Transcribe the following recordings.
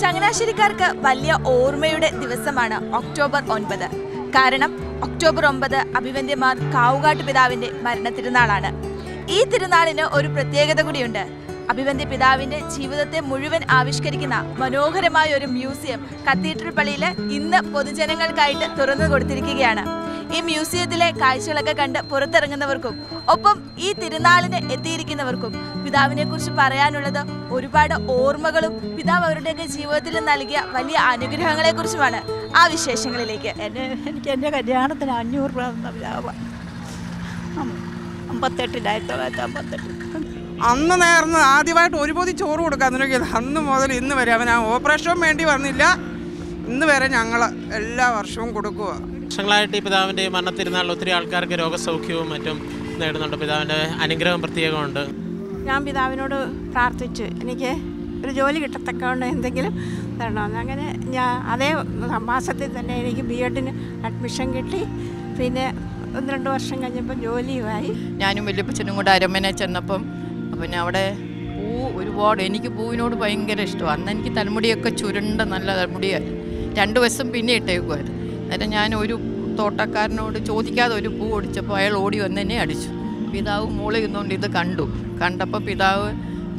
ചങ്ങനാശ്ശേരിക്കാർക്ക് വലിയ ഓർമ്മയുടെ ദിവസമാണ് ഒക്ടോബർ ഒൻപത്. കാരണം ഒക്ടോബർ ഒമ്പത് അഭിവന്യമാർ കാവുകാട്ട് പിതാവിന്റെ മരണ തിരുനാളാണ് ഈ തിരുനാളിന് ഒരു പ്രത്യേകത കൂടിയുണ്ട്. അഭിവന്യ പിതാവിന്റെ ജീവിതത്തെ മുഴുവൻ ആവിഷ്കരിക്കുന്ന മനോഹരമായ ഒരു മ്യൂസിയം കത്തീഡ്രൽ പള്ളിയിൽ ഇന്ന് പൊതുജനങ്ങൾക്കായിട്ട് തുറന്നു കൊടുത്തിരിക്കുകയാണ്. ഈ മ്യൂസിയത്തിലെ കാഴ്ചകളൊക്കെ കണ്ട് പുറത്തിറങ്ങുന്നവർക്കും ഒപ്പം ഈ തിരുനാളിന് എത്തിയിരിക്കുന്നവർക്കും പിതാവിനെ കുറിച്ച് പറയാനുള്ളത് ഒരുപാട് ഓർമ്മകളും പിതാവ് അവരുടെയൊക്കെ ജീവിതത്തിൽ നൽകിയ വലിയ അനുഗ്രഹങ്ങളെ കുറിച്ചുമാണ് ആ വിശേഷങ്ങളിലേക്ക്. എന്നെ എനിക്ക് എന്റെ കല്യാണത്തിന് അഞ്ഞൂറ് രൂപ തന്ന പിതാവ്. അമ്പത്തെട്ടിലായിരത്തി തൊള്ളായിരത്തി അമ്പത്തെട്ട് അന്ന് നേർന്ന് ആദ്യമായിട്ട് ഒരു പൊതി ചോറ് കൊടുക്കാൻ തുടങ്ങിയത്. അന്ന് മുതൽ ഇന്ന് വരെ അവൻ ആ ഓപ്പറേഷൻ വേണ്ടി വന്നില്ല. ഇന്ന് വരെ ഞങ്ങൾ എല്ലാ വർഷവും കൊടുക്കുക വർഷങ്ങളായിട്ട് ഈ പിതാവിന്റെ ഈ മരണത്തിരുന്നാളിൽ ഒത്തിരി ആൾക്കാർക്ക് രോഗസൗഖ്യവും മറ്റും നേടുന്നുണ്ട്. പിതാവിന്റെ അനുഗ്രഹം പ്രത്യേകമുണ്ട് ഞാൻ പിതാവിനോട് പ്രാർത്ഥിച്ചു. എനിക്ക് ഒരു ജോലി കിട്ടത്തക്കൊണ്ട് എന്തെങ്കിലും തരണമെന്ന് അങ്ങനെ ഞാൻ അതേ മാസത്തിൽ തന്നെ എനിക്ക് ബി എഡിന് അഡ്മിഷൻ കിട്ടി. പിന്നെ ഒന്ന് രണ്ട് വർഷം കഴിഞ്ഞപ്പോൾ ജോലിയുമായി. ഞാനും വല്യപ്പച്ചനും കൂടെ അരമനെ ചെന്നപ്പം പിന്നെ അവിടെ പൂ ഒരുപാട് എനിക്ക് പൂവിനോട് ഭയങ്കര ഇഷ്ടമാണ്. അന്ന് എനിക്ക് തലമുടിയൊക്കെ ചുരുണ്ട നല്ല തലമുടിയായി. രണ്ട് വശം പിന്നെ ഇട്ടേക്കുമായിരുന്നു അന്നേരം ഞാൻ ഒരു തോട്ടക്കാരനോട് ചോദിക്കാതെ ഒരു പൂ ഒടിച്ചപ്പോൾ അയാൾ ഓടി വന്ന് എന്നെ അടിച്ചു. പിതാവ് മൂളി നിന്നുകൊണ്ട് ഇത് കണ്ടു. കണ്ടപ്പോൾ പിതാവ്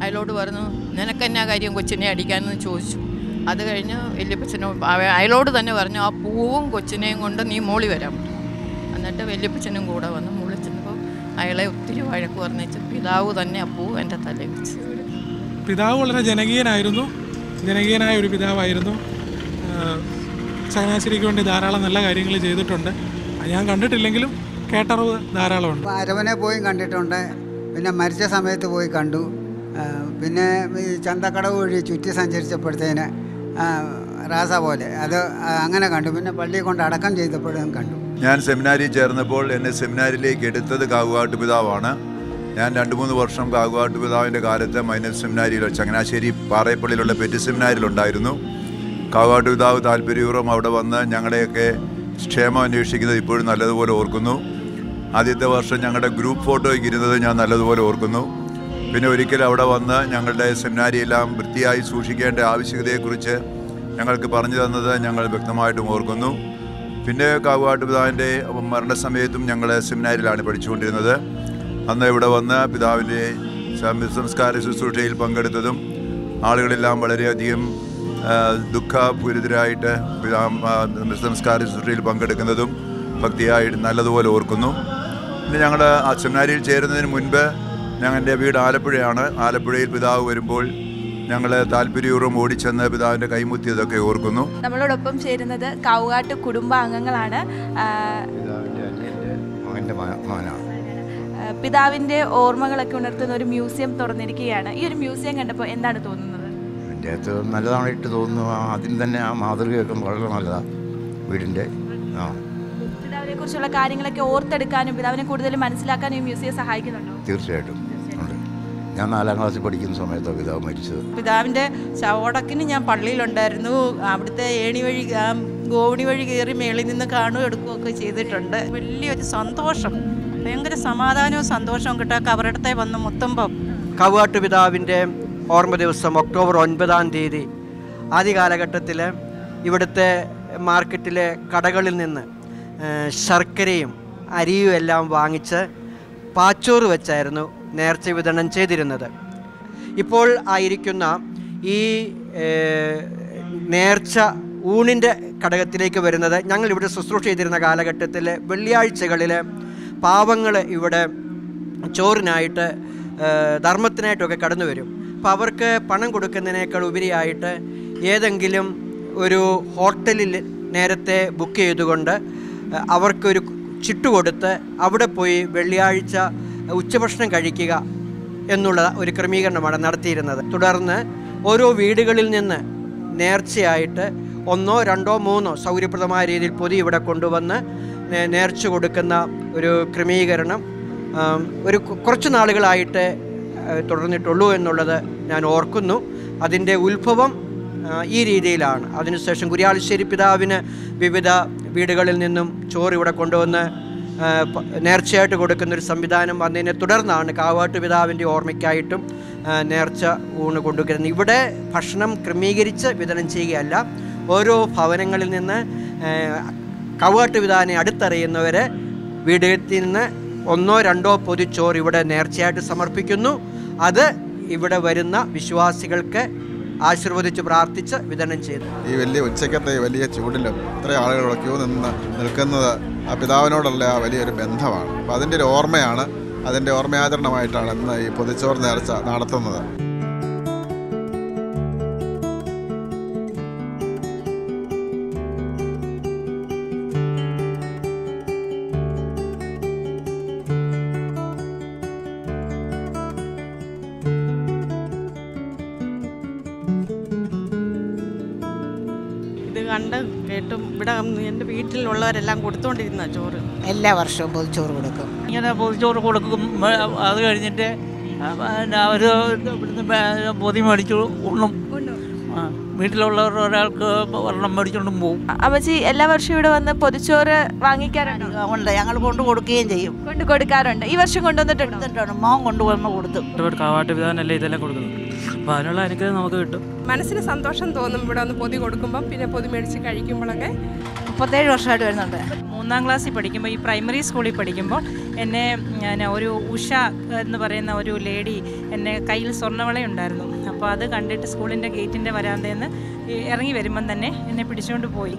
അയാളോട് പറഞ്ഞു നിനക്കെന്നാ കാര്യം കൊച്ചിനെ അടിക്കാനെന്ന് ചോദിച്ചു. അത് കഴിഞ്ഞ് വല്യപ്പച്ചനോ അയാളോട് തന്നെ പറഞ്ഞു ആ പൂവും കൊച്ചിനെയും കൊണ്ട് നീ മോളി വരാൻ എന്നിട്ട് വല്യപ്പച്ചനും കൂടെ വന്ന് മുകളിൽ ചെന്നപ്പോൾ അയാളെ ഒത്തിരി വഴക്ക് പറഞ്ഞു പിതാവ് തന്നെ ആ പൂ എന്റെ തലയിൽ വെച്ച്. പിതാവ് വളരെ ജനകീയനായിരുന്നു. ജനകീയനായ ഒരു പിതാവായിരുന്നു. ചങ്ങനാശ്ശേരിക്ക് വേണ്ടി ധാരാളം നല്ല കാര്യങ്ങൾ ചെയ്തിട്ടുണ്ട്. ഞാൻ കണ്ടിട്ടില്ലെങ്കിലും കേട്ടറിവ് ധാരാളമുണ്ട്. അരവനെ പോയി കണ്ടിട്ടുണ്ട്. പിന്നെ മരിച്ച സമയത്ത് പോയി കണ്ടു. പിന്നെ ഈ ചന്തക്കടവ് വഴി ചുറ്റി സഞ്ചരിച്ചപ്പോഴത്തേന് റാസ പോലെ. അത് അങ്ങനെ കണ്ടു. പിന്നെ പള്ളിയിൽ കൊണ്ട് അടക്കം ചെയ്തപ്പോഴും കണ്ടു. ഞാൻ സെമിനാരി ചേർന്നപ്പോൾ എന്നെ സെമിനാരിലേക്ക് എടുത്തത് കാവുകാട്ട് പിതാവാണ്. ഞാൻ രണ്ട് മൂന്ന് വർഷം കാവുകാട്ട് പിതാവിന്റെ കാലത്ത് മൈനസ് സെമിനാരിയിൽ ചങ്ങനാശ്ശേരി പാറയപ്പള്ളിയിലുള്ള പെറ്റ് സെമിനാരിലുണ്ടായിരുന്നു കാവുകാട്ട് പിതാവ് താല്പര്യപൂർവം അവിടെ വന്ന് ഞങ്ങളുടെയൊക്കെ ക്ഷേമം അന്വേഷിക്കുന്നത് ഇപ്പോഴും നല്ലതുപോലെ ഓർക്കുന്നു. ആദ്യത്തെ വർഷം ഞങ്ങളുടെ ഗ്രൂപ്പ് ഫോട്ടോയ്ക്ക് ഇരുന്നത് ഞാൻ നല്ലതുപോലെ ഓർക്കുന്നു. പിന്നെ ഒരിക്കൽ അവിടെ വന്ന് ഞങ്ങളുടെ സെമിനാരിയെല്ലാം വൃത്തിയായി സൂക്ഷിക്കേണ്ട ആവശ്യകതയെക്കുറിച്ച് ഞങ്ങൾക്ക് പറഞ്ഞു തന്നത് ഞങ്ങൾ വ്യക്തമായിട്ടും ഓർക്കുന്നു. പിന്നെ കാവുകാട്ട് പിതാവിന്റെ മരണസമയത്തും ഞങ്ങൾ സെമിനാരിയിലാണ് പഠിച്ചുകൊണ്ടിരുന്നത്. അന്ന് ഇവിടെ വന്ന് പിതാവിന്റെ സംസ്കാര ശുശ്രൂഷയിൽ പങ്കെടുത്തതും ആളുകളെല്ലാം വളരെയധികം ദുഃഖപൂരിതരായിട്ട് സംസ്കാര ശുശ്രൂഷയിൽ പങ്കെടുക്കുന്നതും ഭക്തിയായിട്ട് നല്ലതുപോലെ ഓർക്കുന്നു. പിന്നെ ഞങ്ങൾ ആ സെമിനാരിയിൽ ചേരുന്നതിന് മുൻപ് ഞങ്ങളുടെ വീട് ആലപ്പുഴയാണ്. ആലപ്പുഴയിൽ പിതാവ് വരുമ്പോൾ ഞങ്ങൾ താല്പര്യപൂർവം ഓടിച്ചെന്ന് പിതാവിന്റെ കൈമുത്തിയതൊക്കെ ഓർക്കുന്നു. നമ്മളോടൊപ്പം ചേരുന്നത് കാവുകാട്ട് കുടുംബാംഗങ്ങളാണ്. പിതാവിന്റെ ഓർമ്മകളൊക്കെ ഉണർത്തുന്ന ഒരു മ്യൂസിയം തുറന്നിരിക്കുകയാണ്. ഈ ഒരു മ്യൂസിയം കണ്ടപ്പോൾ എന്താണ് തോന്നുന്നത്? എന്റെ അകത്ത് നല്ലതായിട്ട് തോന്നുന്നു. ആദ്യം തന്നെ ആ മാതൃകയൊക്കെ വളരെ നല്ലതാണ് വീടിന്റെ. ആ. കുറിച്ചുള്ള കാര്യങ്ങളൊക്കെ ഓർത്തെടുക്കാനും പിതാവിനെ കൂടുതൽ മനസ്സിലാക്കാനും ഈ മ്യൂസിയം സഹായിക്കുന്നുണ്ടോ? തീർച്ചയായിട്ടും. ഉണ്ട്. ഞാൻ നാലാം ക്ലാസ്സിൽ പഠിക്കുന്ന സമയത്താണ് പിതാവ് മരിച്ചത്. പിതാവിന്റെ ചവടക്കിന് ഞാൻ പള്ളിയിലുണ്ടായിരുന്നു. അവിടുത്തെ ഏണി വഴി ഗോവണി വഴി കയറി മേളിൽ നിന്ന് കാണുകയും എടുക്കുകയൊക്കെ ചെയ്തിട്ടുണ്ട്. വലിയൊരു സന്തോഷം. ഭയങ്കര സമാധാനവും സന്തോഷവും കിട്ടുക കവറിടത്തെ വന്ന് മുത്തുമ്പം. കവാട്ട് പിതാവിന്റെ ഓർമ്മ ദിവസം ഒക്ടോബർ ഒൻപതാം തീയതി. ആദ്യ കാലഘട്ടത്തിൽ ഇവിടുത്തെ മാർക്കറ്റിലെ കടകളിൽ നിന്ന് ശർക്കരയും അരിയും എല്ലാം വാങ്ങിച്ച് പാച്ചോറ് വെച്ചായിരുന്നു നേർച്ച വിതരണം ചെയ്തിരുന്നത്. ഇപ്പോൾ ആയിരിക്കുന്ന ഈ നേർച്ച ഊണിന്റെ ഘടകത്തിലേക്ക് വരുന്നത് ഞങ്ങൾ ഇവിടെ ശുശ്രൂഷ ചെയ്തിരുന്ന കാലഘട്ടത്തിൽ വെള്ളിയാഴ്ചകളിൽ പാവങ്ങൾ ഇവിടെ ചോറിനായിട്ട് ധർമ്മത്തിനായിട്ടൊക്കെ കടന്നു വരും. അപ്പോൾ അവർക്ക് പണം കൊടുക്കുന്നതിനേക്കാൾ ഉപരിയായിട്ട് ഏതെങ്കിലും ഒരു ഹോട്ടലിൽ നേരത്തെ ബുക്ക് ചെയ്തുകൊണ്ട് അവർക്കൊരു ചിട്ടു കൊടുത്ത് അവിടെ പോയി വെള്ളിയാഴ്ച ഉച്ചഭക്ഷണം കഴിക്കുക എന്നുള്ള ഒരു ക്രമീകരണമാണ് നടത്തിയിരുന്നത്. തുടർന്ന് ഓരോ വീടുകളിൽ നിന്ന് നേർച്ചയായിട്ട് ഒന്നോ രണ്ടോ മൂന്നോ സൗകര്യപ്രദമായ രീതിയിൽ പൊതി ഇവിടെ കൊണ്ടുവന്ന് നേർച്ച കൊടുക്കുന്ന ഒരു ക്രമീകരണം ഒരു കുറച്ച് നാളുകളായിട്ട് തുടർന്നിട്ടുള്ളൂ എന്നുള്ളത് ഞാൻ ഓർക്കുന്നു. അതിന്റെ ഉത്ഭവം ഈ രീതിയിലാണ്. അതിനുശേഷം കുര്യാളിശ്ശേരി പിതാവിന് വിവിധ വീടുകളിൽ നിന്നും ചോറ് ഇവിടെ കൊണ്ടുവന്ന് നേർച്ചയായിട്ട് കൊടുക്കുന്ന ഒരു സംവിധാനം വന്നതിനെ തുടർന്നാണ് കാവാട്ട് പിതാവിന്റെ ഓർമ്മയ്ക്കായിട്ടും നേർച്ച ഊണ് കൊണ്ടുവരുന്നത്. ഇവിടെ ഭക്ഷണം ക്രമീകരിച്ച് വിതരണം ചെയ്യുകയല്ല. ഓരോ ഭവനങ്ങളിൽ നിന്ന് കവാട്ട് വിധാനെ അടുത്തറിയുന്നവരെ വീടുകളിൽ നിന്ന് ഒന്നോ രണ്ടോ പൊതിച്ചോറ് ഇവിടെ നേർച്ചയായിട്ട് സമർപ്പിക്കുന്നു. അത് ഇവിടെ വരുന്ന വിശ്വാസികൾക്ക് ആശീർവദിച്ച് പ്രാർത്ഥിച്ച് വിതരണം ചെയ്തു. ഈ വലിയ ഉച്ചക്കത്തെ വലിയ ചൂടിലും ഇത്രയും ആളുകൾ ക്യൂ നിന്ന് നിൽക്കുന്നത് ആ പിതാവിനോടുള്ള ആ വലിയൊരു ബന്ധമാണ്. അപ്പോൾ അതിന്റെ ഒരു ഓർമ്മയാണ് അതിന്റെ ഓർമ്മയാചരണമായിട്ടാണ് ഇന്ന് ഈ പൊതിച്ചോർ നേർച്ച നടത്തുന്നത്. കണ്ട് കേട്ടും ഇവിടെ എന്റെ വീട്ടിലുള്ളവരെല്ലാം കൊടുത്തോണ്ടിരുന്ന ചോറ്. എല്ലാ വർഷവും പൊതിച്ചോറ് കൊടുക്കും. ഇങ്ങനെ പൊതിച്ചോറ് കൊടുക്കും. അത് കഴിഞ്ഞിട്ട് അവർ പൊതി മേടിച്ചു ഉണ്ണും. വീട്ടിലുള്ളവർ ഒരാൾക്ക് ഒരെണ്ണം മേടിച്ചോണ്ടും പോകും അമ്മച്ചി എല്ലാ വർഷവും ഇവിടെ വന്ന് പൊതിച്ചോറ് വാങ്ങിക്കാറുണ്ട്? ഉണ്ട് ഞങ്ങൾ കൊണ്ട് കൊടുക്കുകയും ചെയ്യും. കൊണ്ട് കൊടുക്കാറുണ്ട്. ഈ വർഷം കൊണ്ടുവന്നിട്ടുണ്ട് മോൻ കൊണ്ടുവന്ന് കൊടുത്തു. കാവാട്ട് വിധാനല്ലേ ഇതെല്ലാം കൊടുക്കുന്നത്? അപ്പോൾ അതിനുള്ള അനുഗ്രഹം നമുക്ക് കിട്ടും. മനസ്സിന് സന്തോഷം തോന്നും ഇവിടെ ഒന്ന് പൊതി കൊടുക്കുമ്പോൾ പിന്നെ പൊതി മേടിച്ച് കഴിക്കുമ്പോഴൊക്കെ. മുപ്പത്തേഴ് വർഷമായിട്ട് വരുന്നുണ്ട്. മൂന്നാം ക്ലാസ്സിൽ പഠിക്കുമ്പോൾ ഈ പ്രൈമറി സ്കൂളിൽ പഠിക്കുമ്പോൾ എന്നെ ഞാൻ ഒരു ഉഷ എന്ന് പറയുന്ന ഒരു ലേഡി എന്നെ കയ്യിൽ സ്വർണവളയുണ്ടായിരുന്നു. അപ്പോൾ അത് കണ്ടിട്ട് സ്കൂളിന്റെ ഗേറ്റിന്റെ വരാന്തേന്ന് ഇറങ്ങി വരുമ്പം തന്നെ എന്നെ പിടിച്ചുകൊണ്ട് പോയി.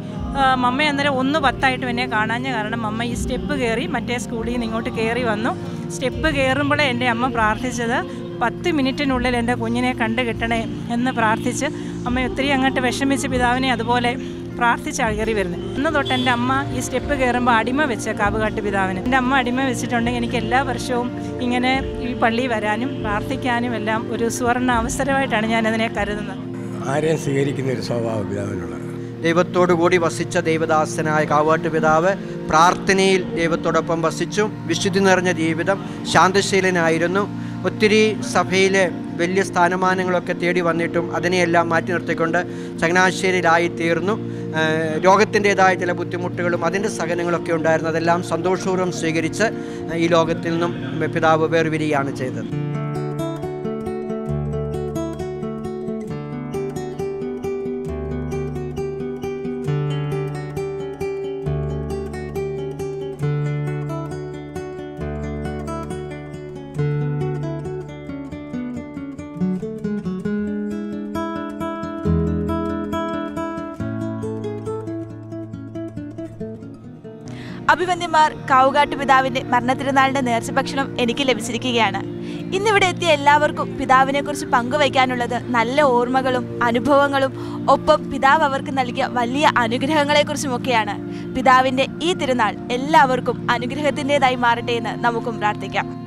മമ്മ അന്നേരം ഒന്ന് പത്തായിട്ടും എന്നെ കാണാഞ്ഞ കാരണം മമ്മ ഈ സ്റ്റെപ്പ് കയറി മറ്റേ സ്കൂളിൽ നിന്ന് ഇങ്ങോട്ട് കയറി വന്നു. സ്റ്റെപ്പ് കയറുമ്പോഴേ എന്റെ അമ്മ പ്രാർത്ഥിച്ചത് പത്ത് മിനിറ്റിനുള്ളിൽ എന്റെ കുഞ്ഞിനെ കണ്ടു കിട്ടണേ എന്ന് പ്രാർത്ഥിച്ച് അമ്മ ഒത്തിരി അങ്ങോട്ട് വിഷമിച്ച് പിതാവിനെ അതുപോലെ പ്രാർത്ഥിച്ച് കയറി വരുന്നത്. അന്ന് തൊട്ട് എന്റെ അമ്മ ഈ സ്റ്റെപ്പ് കയറുമ്പോൾ അടിമ വെച്ച കാവുകാട്ട് പിതാവിന്. എന്റെ അമ്മ അടിമ വെച്ചിട്ടുണ്ടെങ്കിൽ എനിക്ക് എല്ലാ വർഷവും ഇങ്ങനെ ഈ പള്ളി വരാനും പ്രാർത്ഥിക്കാനും എല്ലാം ഒരു സുവർണ അവസരമായിട്ടാണ് ഞാൻ അതിനെ കരുതുന്നത്. ആരെയും സ്വീകരിക്കുന്ന ഒരു സ്വഭാവം പിതാവിനുള്ളത്. ദൈവത്തോടു കൂടി വസിച്ച ദൈവദാസനായ കാവാട്ട് പിതാവ് പ്രാർത്ഥനയിൽ ദൈവത്തോടൊപ്പം വസിച്ചു. വിശുദ്ധി നിറഞ്ഞ ജീവിതം ശാന്തശീലനായിരുന്നു. ഒത്തിരി സഭയിലെ വലിയ സ്ഥാനമാനങ്ങളൊക്കെ തേടി വന്നിട്ടും അതിനെയെല്ലാം മാറ്റി നിർത്തിക്കൊണ്ട് ചങ്ങനാശ്ശേരിയിലായി തീർന്നു ഏഹ് രോഗത്തിന്റെതായ ചില ബുദ്ധിമുട്ടുകളും അതിന്റെ സഹനങ്ങളൊക്കെ ഉണ്ടായിരുന്നു. അതെല്ലാം സന്തോഷപൂർവം സ്വീകരിച്ച് ഈ ലോകത്തിൽ നിന്നും പിതാവ് വേർവിരിയാണ് ചെയ്തത്. അഭിവന്യന്മാർ കാവുകാട്ട് പിതാവിന്റെ മരണത്തിരുന്നാളിന്റെ നേർച്ച ഭക്ഷണം എനിക്ക് ലഭിച്ചിരിക്കുകയാണ്. ഇന്നിവിടെ എത്തിയ എല്ലാവർക്കും പിതാവിനെക്കുറിച്ച് പങ്കുവയ്ക്കാനുള്ളത് നല്ല ഓർമ്മകളും അനുഭവങ്ങളും ഒപ്പം പിതാവ് അവർക്ക് നൽകിയ വലിയ അനുഗ്രഹങ്ങളെക്കുറിച്ചുമൊക്കെയാണ്. പിതാവിന്റെ ഈ തിരുനാൾ എല്ലാവർക്കും അനുഗ്രഹത്തിന്റെതായി മാറട്ടെ എന്ന് നമുക്കും പ്രാർത്ഥിക്കാം.